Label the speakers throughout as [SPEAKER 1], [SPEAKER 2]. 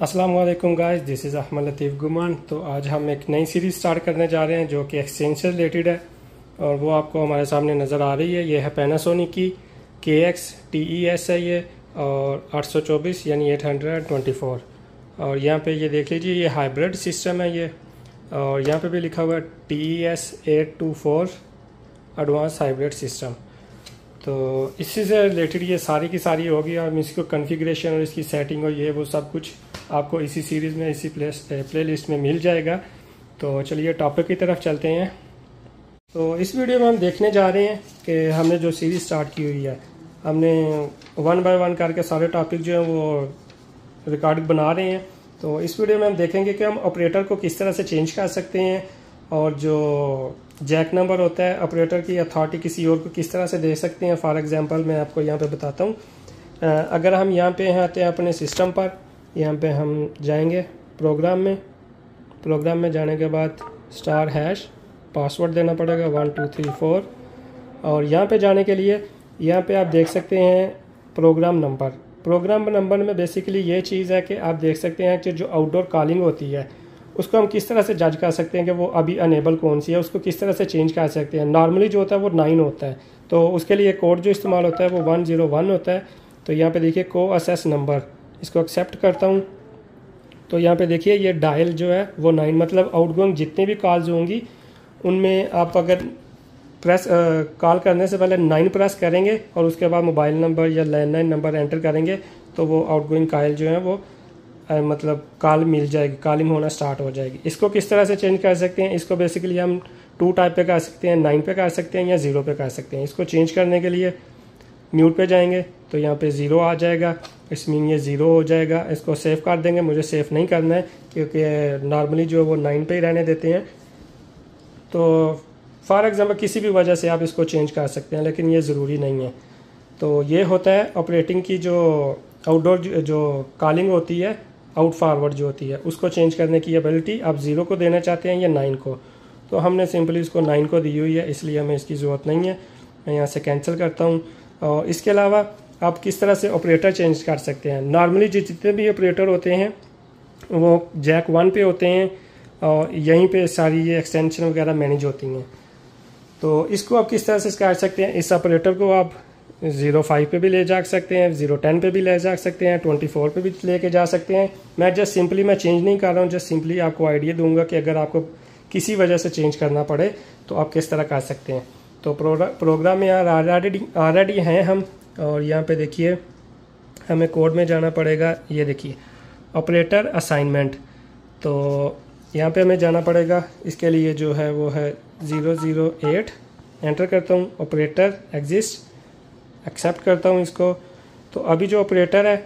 [SPEAKER 1] वालेकुम guys this is Ahmed Latif Guman तो आज हम एक नई सीरीज़ स्टार्ट करने जा रहे हैं जो कि एक्सचेंज से रिलेटेड है और वो आपको हमारे सामने नज़र आ रही है। ये है पैनासोनिक की के एक्स टी ई एस है ये और 824 यानी 824 और यहाँ पे ये देख लीजिए, ये हाइब्रिड सिस्टम है ये। और यहाँ पे भी लिखा हुआ है T E S eight two four advance hybrid system तो इसी से रिलेटेड ये सारी की सारी होगी। और इसको कन्फिग्रेशन और इसकी सेटिंग और ये वो सब कुछ आपको इसी सीरीज़ में, इसी प्ले लिस्ट में मिल जाएगा। तो चलिए टॉपिक की तरफ़ चलते हैं। तो इस वीडियो में हम देखने जा रहे हैं कि हमने जो सीरीज़ स्टार्ट की हुई है, हमने वन बाय वन करके सारे टॉपिक जो हैं वो रिकॉर्ड बना रहे हैं। तो इस वीडियो में हम देखेंगे कि हम ऑपरेटर को किस तरह से चेंज कर सकते हैं और जो जैक नंबर होता है ऑपरेटर की अथॉरिटी किसी और को किस तरह से दे सकते हैं। फॉर एग्ज़ाम्पल मैं आपको यहाँ पे बताता हूँ। अगर हम यहाँ पे आते हैं अपने सिस्टम पर यहाँ पे हम जाएँगे प्रोग्राम में। प्रोग्राम में जाने के बाद स्टार हैश पासवर्ड देना पड़ेगा वन टू थ्री फोर और यहाँ पे जाने के लिए, यहाँ पे आप देख सकते हैं प्रोग्राम नंबर प्रोग्राम नंबर में बेसिकली ये चीज़ है कि आप देख सकते हैं कि जो आउटडोर कॉलिंग होती है, उसको हम किस तरह से जज कर सकते हैं कि वो अभी अनेबल कौन सी है, उसको किस तरह से चेंज कर सकते हैं। नॉर्मली जो होता है वो नाइन होता है। तो उसके लिए कोड जो इस्तेमाल होता है वो वन ज़ीरो वन होता है। तो यहाँ पे देखिए को असेस नंबर इसको एक्सेप्ट करता हूँ। तो यहाँ पे देखिए ये डायल जो है वो नाइन मतलब आउटगोइंग जितनी भी कॉल्स होंगी उनमें आप अगर प्रेस कॉल करने से पहले नाइन प्रेस करेंगे और उसके बाद मोबाइल नंबर या लैंडलाइन नंबर एंटर करेंगे तो वो आउटगोइंग कॉल जो है वो आ, मतलब कॉल मिल जाएगी कॉलिंग होना स्टार्ट हो जाएगी। इसको किस तरह से चेंज कर सकते हैं? इसको बेसिकली हम टू टाइप पे कर सकते हैं नाइन पे कर सकते हैं या ज़ीरो पे कर सकते हैं। इसको चेंज करने के लिए म्यूट पे जाएँगे तो यहाँ पे ज़ीरो आ जाएगा। इसमें ये ज़ीरो हो जाएगा। इसको सेव कर देंगे। मुझे सेव नहीं करना है, क्योंकि नॉर्मली जो है वो नाइन पे ही रहने देते हैं। तो फॉर एग्ज़ाम्पल किसी भी वजह से आप इसको चेंज कर सकते हैं, लेकिन ये ज़रूरी नहीं है। तो ये होता है ऑपरेटिंग की जो आउटडोर जो कॉलिंग होती है, आउट फॉरवर्ड जो होती है, उसको चेंज करने की एबिलिटी आप ज़ीरो को देना चाहते हैं या नाइन को। तो हमने सिंपली इसको नाइन को दी हुई है, इसलिए हमें इसकी ज़रूरत नहीं है। मैं यहाँ से कैंसिल करता हूँ। और इसके अलावा आप किस तरह से ऑपरेटर चेंज कर सकते हैं? नॉर्मली जो जितने भी ऑपरेटर होते हैं, वो जैक वन पे होते हैं और यहीं पे सारी ये एक्सटेंशन वगैरह मैनेज होती हैं। तो इसको आप किस तरह से कर सकते हैं? इस ऑपरेटर को आप ज़ीरो फाइव पे भी ले जा सकते हैं ज़ीरो टेन पे भी ले जा सकते हैं ट्वेंटी फोर पे भी लेके जा सकते हैं। मैं जस्ट सिंपली मैं चेंज नहीं कर रहा हूँ जस्ट सिंपली आपको आइडिया दूँगा कि अगर आपको किसी वजह से चेंज करना पड़े तो आप किस तरह कर सकते हैं। तो प्रोग्राम में ऑलरेडी ऑलरेडी हैं हम। और यहाँ पे देखिए, हमें कोड में जाना पड़ेगा। ये देखिए ऑपरेटर असाइनमेंट तो यहाँ पे हमें जाना पड़ेगा। इसके लिए जो है, वो है ज़ीरो ज़ीरो एट एंटर करता हूँ। ऑपरेटर एग्जिस्ट एक्सेप्ट करता हूँ इसको। तो अभी जो ऑपरेटर है,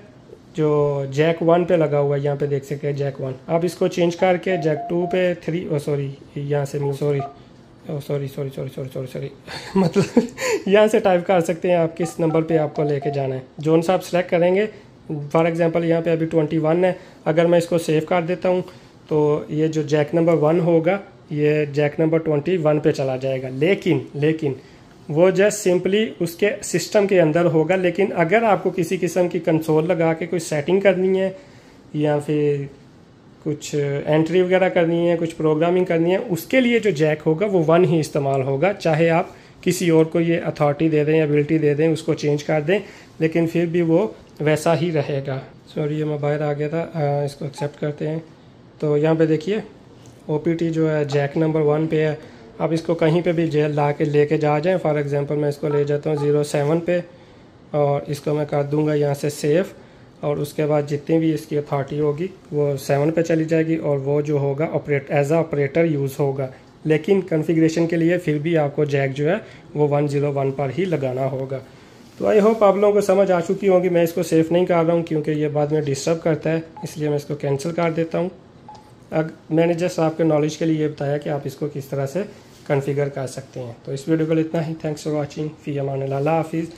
[SPEAKER 1] जो जैक वन पे लगा हुआ है, यहाँ पे देख सकते हैं जैक वन आप इसको चेंज करके जैक टू पे थ्री सॉरी यहाँ से sorry sorry sorry sorry sorry sorry sorry मतलब यहाँ से टाइप कर सकते हैं आप किस नंबर पे आपको लेके जाना है। जोन सा आप सेलेक्ट करेंगे फॉर एग्जांपल यहाँ पे अभी ट्वेंटी वन है। अगर मैं इसको सेव कर देता हूँ तो ये जो जैक नंबर वन होगा, ये जैक नंबर ट्वेंटी वन पे चला जाएगा। लेकिन लेकिन, वो जस्ट सिंपली उसके सिस्टम के अंदर होगा। लेकिन अगर आपको किसी किस्म की कंसोल लगा के कोई सेटिंग करनी है, या फिर कुछ एंट्री वगैरह करनी है कुछ प्रोग्रामिंग करनी है उसके लिए जो जैक होगा वो वन ही इस्तेमाल होगा। चाहे आप किसी और को ये अथॉरिटी दे दें एबिलिटी दे दें उसको चेंज कर दें लेकिन फिर भी वो वैसा ही रहेगा। सॉरी ये मैं बाहर आ गया था आ, इसको एक्सेप्ट करते हैं। तो यहाँ पे देखिए ओपीटी जो है जैक नंबर वन पे है। आप इसको कहीं पे भी जेल ला के लेके जा जाएँ। फॉर एग्ज़ाम्पल मैं इसको ले जाता हूँ ज़ीरो सेवन पे और इसको मैं कर दूँगा यहाँ से सेफ़ और उसके बाद जितनी भी इसकी अथॉरिटी होगी, वो सेवन पे चली जाएगी और वो जो होगा operate as a operator use होगा। लेकिन कन्फिग्रेशन के लिए फिर भी आपको जैक जो है, वो वन ज़ीरो वन पर ही लगाना होगा। तो आई होप आप लोगों को समझ आ चुकी होगी। मैं इसको सेफ़ नहीं कर रहा हूँ क्योंकि ये बाद में डिस्टर्ब करता है, इसलिए मैं इसको कैंसिल कर देता हूँ। अब मैंने जस्ट आपके नॉलेज के लिए ये बताया कि आप इसको किस तरह से कन्फिगर कर सकते हैं। तो इस वीडियो को इतना ही। थैंक्स फॉर वॉचिंग फ़ी अमान हाफिज़